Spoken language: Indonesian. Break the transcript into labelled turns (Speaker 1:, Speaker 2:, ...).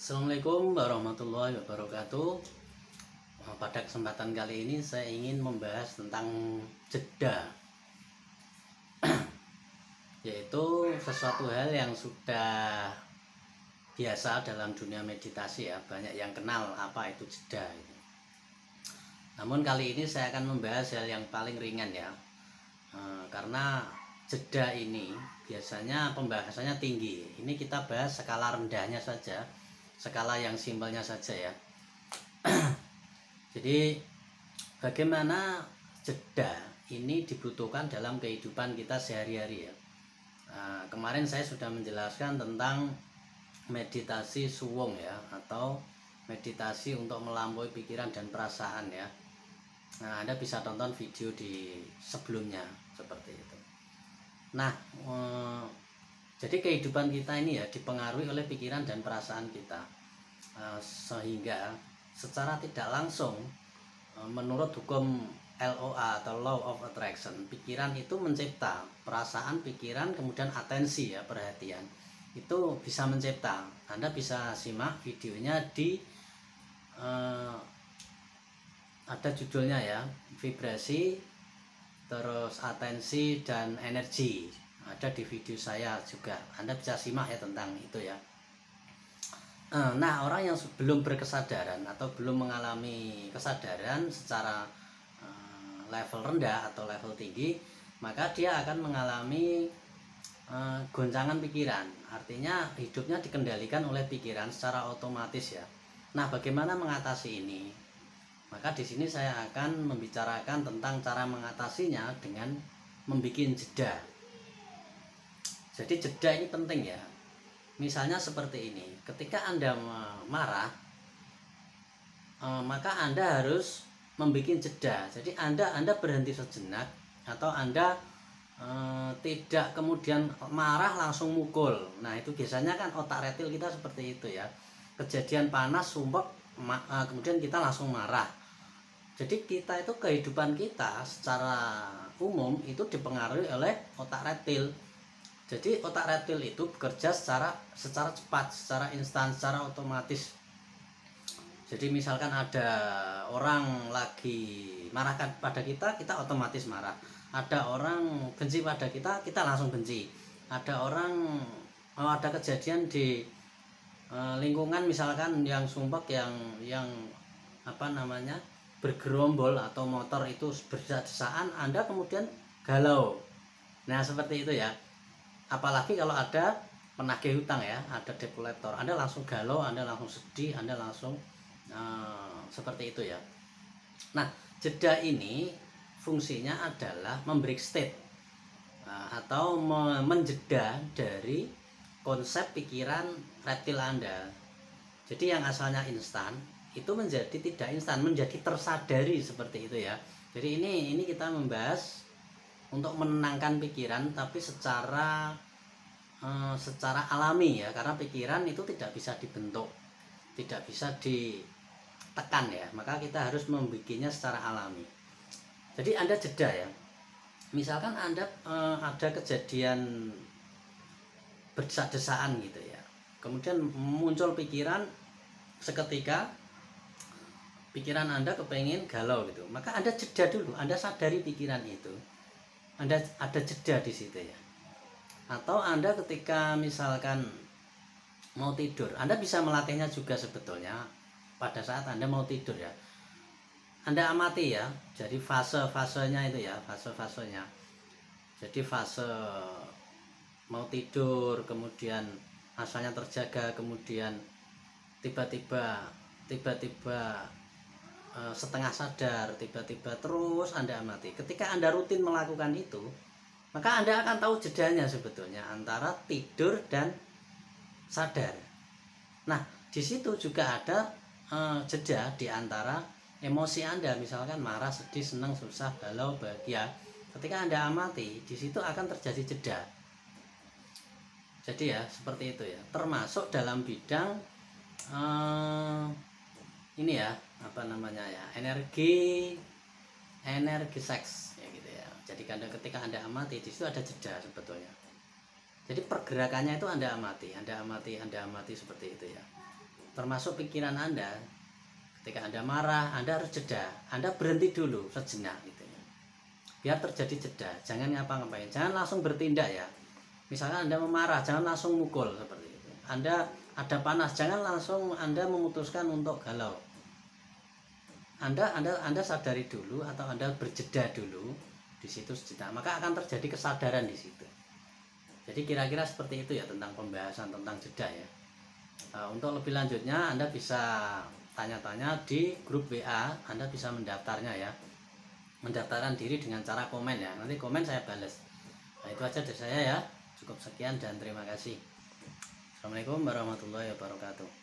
Speaker 1: Assalamualaikum warahmatullahi wabarakatuh. Eh, Pada kesempatan kali ini saya ingin membahas tentang jeda, yaitu sesuatu hal yang sudah biasa dalam dunia meditasi ya, banyak yang kenal apa itu jeda. Namun kali ini saya akan membahas hal yang paling ringan ya, Eh, karena jeda ini biasanya pembahasannya tinggi. Ini kita bahas skala rendahnya saja, skala yang simpelnya saja ya. Jadi bagaimana jeda ini dibutuhkan dalam kehidupan kita sehari-hari ya. Nah, kemarin saya sudah menjelaskan tentang meditasi suwung ya atau meditasi untuk melampaui pikiran dan perasaan ya. Nah, Anda bisa tonton video di sebelumnya seperti itu. Nah, eh, jadi kehidupan kita ini ya dipengaruhi oleh pikiran dan perasaan kita. Eh, sehingga secara tidak langsung eh, menurut hukum LOA atau Law of Attraction, pikiran itu mencipta, perasaan, pikiran, kemudian atensi ya, perhatian. Itu bisa mencipta. Anda bisa simak videonya di eh, ada judulnya ya vibrasi terus atensi dan energi ada di video saya juga. Anda bisa simak ya tentang itu ya. Eh, nah orang yang belum berkesadaran atau belum mengalami kesadaran secara eh, level rendah atau level tinggi maka dia akan mengalami eh, goncangan pikiran. Artinya hidupnya dikendalikan oleh pikiran secara otomatis ya. Nah bagaimana mengatasi ini? Maka di sini saya akan membicarakan tentang cara mengatasinya dengan membuat jeda. Jadi jeda ini penting ya. Misalnya seperti ini, ketika Anda marah, eh, maka Anda harus membuat jeda. Jadi Anda Anda berhenti sejenak atau Anda eh, tidak kemudian marah langsung mukul. Nah, itu biasanya kan otak retil kita seperti itu ya. Kejadian panas, sumpek, eh, kemudian kita langsung marah jadi kita itu kehidupan kita secara umum itu dipengaruhi oleh otak retil. Jadi otak retil itu bekerja secara secara cepat, secara instan, secara otomatis. Jadi misalkan ada orang lagi marahkan pada kita, kita otomatis marah. Ada orang benci pada kita, kita langsung benci. Ada orang oh, ada kejadian di eh, lingkungan misalkan yang sumpek yang yang apa namanya bergerombol atau motor itu berdesak-desakan Anda kemudian galau nah seperti itu ya apalagi kalau ada penagih hutang ya ada debt Anda langsung galau Anda langsung sedih Anda langsung eh, seperti itu ya. Nah jeda ini fungsinya adalah memberi state eh, atau me- menjeda dari konsep pikiran reptil Anda. Jadi yang asalnya instan itu menjadi tidak instan menjadi tersadari seperti itu ya. Jadi ini ini kita membahas untuk menenangkan pikiran tapi secara eh, secara alami ya. Karena pikiran itu tidak bisa dibentuk tidak bisa ditekan ya. Maka kita harus membuatnya secara alami. Jadi anda jeda ya. Misalkan anda eh, ada kejadian berdesak-desaan gitu ya. Kemudian muncul pikiran seketika pikiran Anda kepengen galau gitu, maka Anda jeda dulu, Anda sadari pikiran itu. Anda ada jeda di situ ya. Atau Anda ketika misalkan mau tidur, Anda bisa melatihnya juga sebetulnya pada saat Anda mau tidur ya. Anda amati ya, jadi fase-fasenya itu ya, fase-fasenya. Jadi fase mau tidur, kemudian asalnya terjaga, kemudian tiba-tiba tiba-tiba setengah sadar tiba-tiba terus Anda amati. Ketika Anda rutin melakukan itu maka Anda akan tahu jedanya sebetulnya antara tidur dan sadar. Nah di situ juga ada eh, jeda di antara emosi Anda. Misalkan marah sedih senang susah galau bahagia. Ketika Anda amati di situ akan terjadi jeda. Jadi ya seperti itu ya. Termasuk dalam bidang eh, ini ya apa namanya ya energi energi seks ya gitu ya. Jadi anda ketika anda amati di situ ada jeda sebetulnya. Jadi pergerakannya itu anda amati anda amati anda amati seperti itu ya. Termasuk pikiran anda ketika anda marah anda harus jeda. Anda berhenti dulu sejenak gitu ya. Biar terjadi jeda. Jangan ngapa-ngapain. Jangan langsung bertindak ya. Misalnya anda memarah jangan langsung mukul seperti itu. Anda ada panas jangan langsung anda memutuskan untuk galau anda anda anda sadari dulu atau anda berjeda dulu di situ sejenak maka akan terjadi kesadaran di situ. Jadi kira-kira seperti itu ya tentang pembahasan tentang jeda ya. Nah, untuk lebih lanjutnya Anda bisa tanya-tanya di grup WA Anda bisa mendaftarnya ya. Mendaftarkan diri dengan cara komen ya. Nanti komen saya balas. Nah itu aja dari saya ya. Cukup sekian dan terima kasih. Assalamualaikum warahmatullahi wabarakatuh